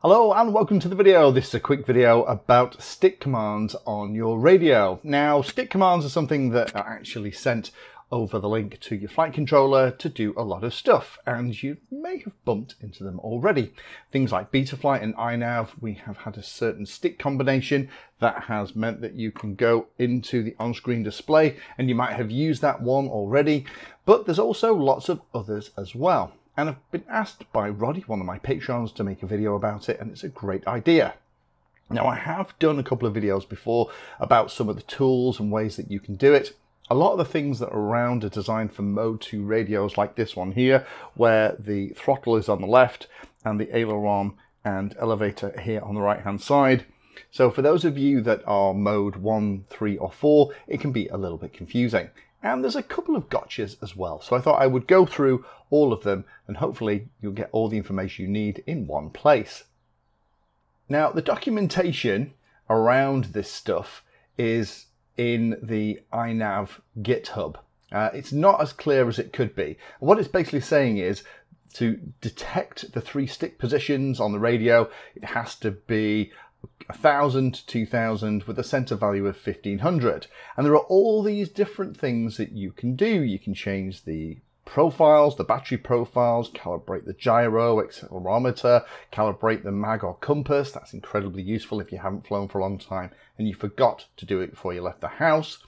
Hello and welcome to the video. This is a quick video about stick commands on your radio. Now, stick commands are something that are actually sent over the link to your flight controller to do a lot of stuff, and you may have bumped into them already. Things like Betaflight and iNav, we have had a certain stick combination that has meant that you can go into the on-screen display, and you might have used that one already, but there's also lots of others as well and I've been asked by Roddy, one of my patrons, to make a video about it, and it's a great idea. Now, I have done a couple of videos before about some of the tools and ways that you can do it. A lot of the things that are around are designed for Mode 2 radios like this one here, where the throttle is on the left and the aileron and elevator here on the right hand side. So for those of you that are mode 1, 3 or 4, it can be a little bit confusing. And there's a couple of gotchas as well. So I thought I would go through all of them and hopefully you'll get all the information you need in one place. Now, the documentation around this stuff is in the iNav GitHub. Uh, it's not as clear as it could be. what it's basically saying is to detect the three stick positions on the radio, it has to be 1000 to 2000 with a center value of 1500 and there are all these different things that you can do. You can change the profiles the battery profiles calibrate the gyro accelerometer calibrate the mag or compass. That's incredibly useful if you haven't flown for a long time and you forgot to do it before you left the house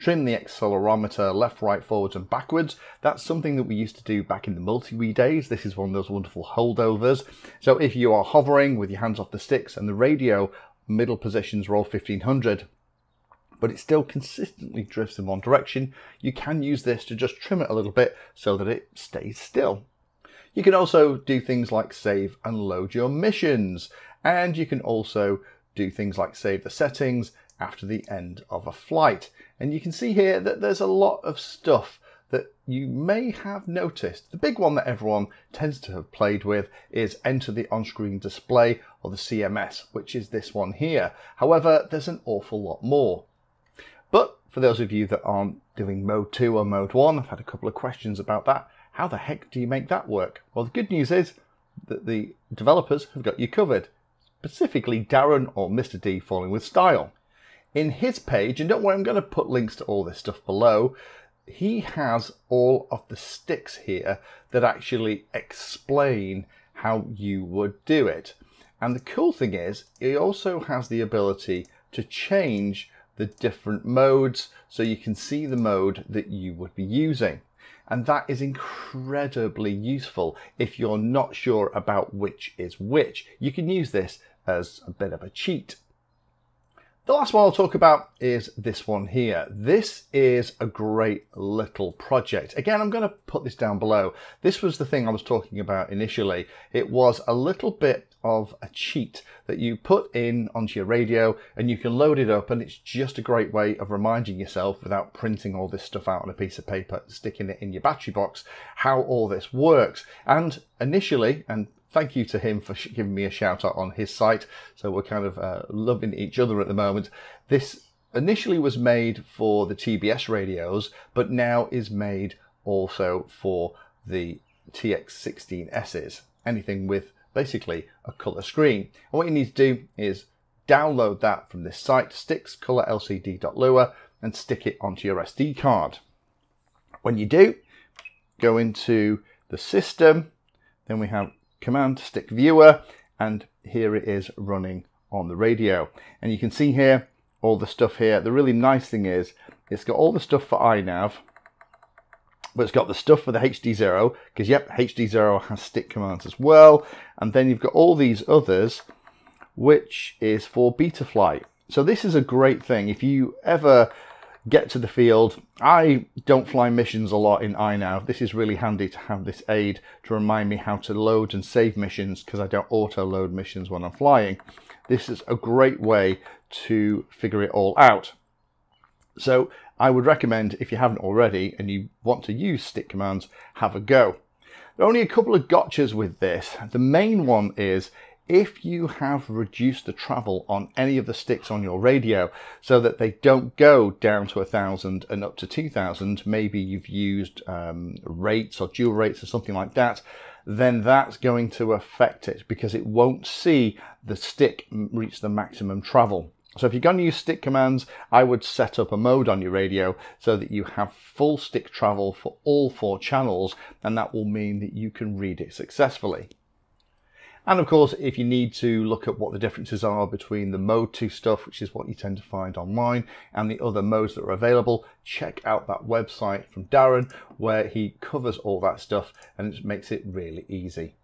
trim the accelerometer left, right, forwards and backwards. That's something that we used to do back in the MultiWii days. This is one of those wonderful holdovers. So if you are hovering with your hands off the sticks and the radio middle positions roll 1500, but it still consistently drifts in one direction, you can use this to just trim it a little bit so that it stays still. You can also do things like save and load your missions, and you can also do things like save the settings after the end of a flight. And you can see here that there's a lot of stuff that you may have noticed. The big one that everyone tends to have played with is enter the on-screen display or the CMS, which is this one here. However, there's an awful lot more. But for those of you that aren't doing mode 2 or mode 1, I've had a couple of questions about that. How the heck do you make that work? Well, the good news is that the developers have got you covered, specifically Darren or Mr. D Falling with Style in his page, and don't worry, I'm going to put links to all this stuff below. He has all of the sticks here that actually explain how you would do it. And the cool thing is, he also has the ability to change the different modes so you can see the mode that you would be using. And that is incredibly useful if you're not sure about which is which. You can use this as a bit of a cheat. The last one I'll talk about is this one here. This is a great little project. Again, I'm going to put this down below. This was the thing I was talking about initially. It was a little bit of a cheat that you put in onto your radio and you can load it up and it's just a great way of reminding yourself without printing all this stuff out on a piece of paper, sticking it in your battery box, how all this works. And initially, and thank you to him for giving me a shout out on his site. So we're kind of uh, loving each other at the moment. This initially was made for the TBS radios, but now is made also for the TX16Ss. Anything with basically a color screen. And what you need to do is download that from this site, stickscolorlcd.lua, and stick it onto your SD card. When you do, go into the system, then we have command stick viewer and here it is running on the radio. And you can see here all the stuff here. The really nice thing is it's got all the stuff for iNav but it's got the stuff for the HDZero because yep HDZero has stick commands as well. And then you've got all these others which is for Betaflight so this is a great thing. If you ever get to the field. I don't fly missions a lot in iNav. This is really handy to have this aid to remind me how to load and save missions because I don't auto load missions when I'm flying. This is a great way to figure it all out. So I would recommend if you haven't already and you want to use stick commands, have a go. There are only a couple of gotchas with this. The main one is if you have reduced the travel on any of the sticks on your radio so that they don't go down to a thousand and up to 2000 maybe you've used um, rates or dual rates or something like that then that's going to affect it because it won't see the stick reach the maximum travel. So if you're going to use stick commands, I would set up a mode on your radio so that you have full stick travel for all four channels, and that will mean that you can read it successfully. And of course, if you need to look at what the differences are between the Mode 2 stuff, which is what you tend to find online, and the other modes that are available, check out that website from Darren where he covers all that stuff and it makes it really easy.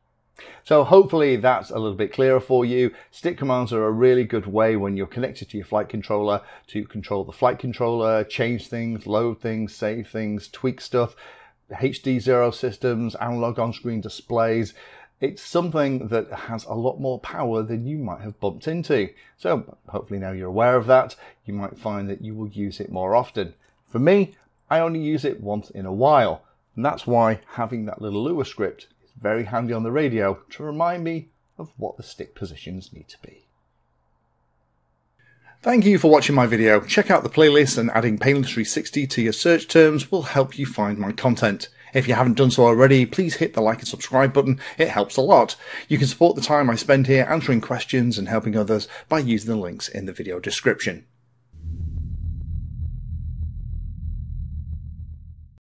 So hopefully that's a little bit clearer for you. Stick commands are a really good way when you're connected to your flight controller to control the flight controller, change things, load things, save things, tweak stuff, HDZero systems, analog on-screen displays it's something that has a lot more power than you might have bumped into. So hopefully now you're aware of that, you might find that you will use it more often. For me, I only use it once in a while, and that's why having that little Lua script is very handy on the radio to remind me of what the stick positions need to be. Thank you for watching my video. Check out the playlist and adding Painless360 to your search terms will help you find my content. If you haven't done so already, please hit the like and subscribe button. It helps a lot. You can support the time I spend here answering questions and helping others by using the links in the video description.